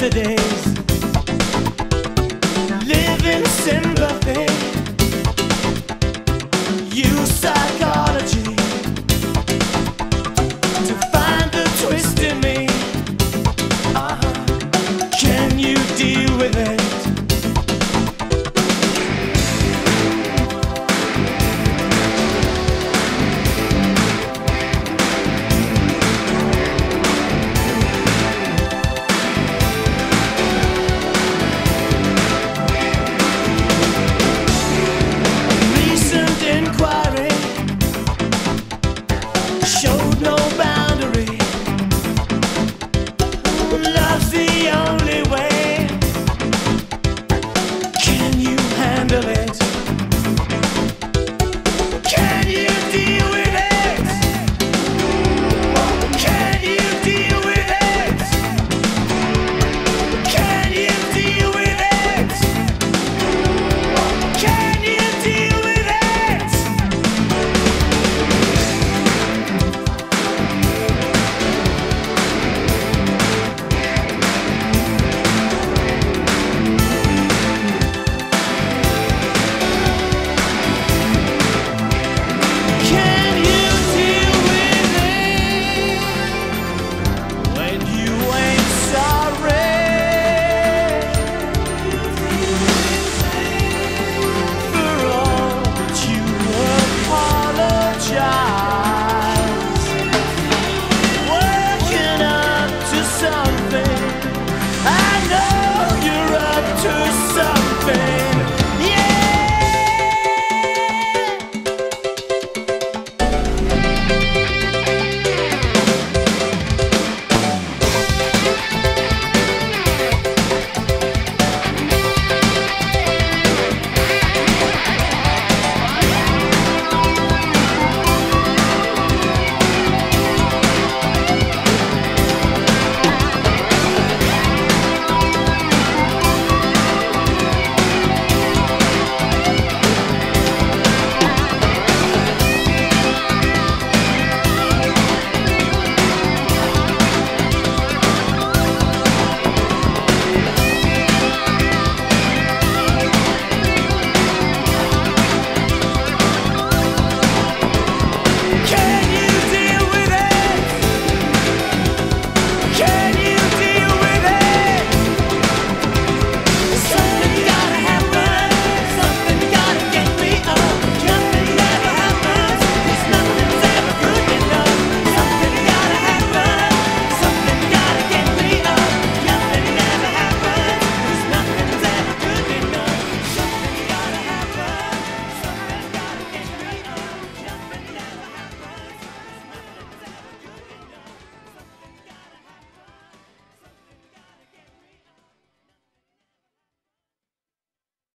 yesterdays. Living sin.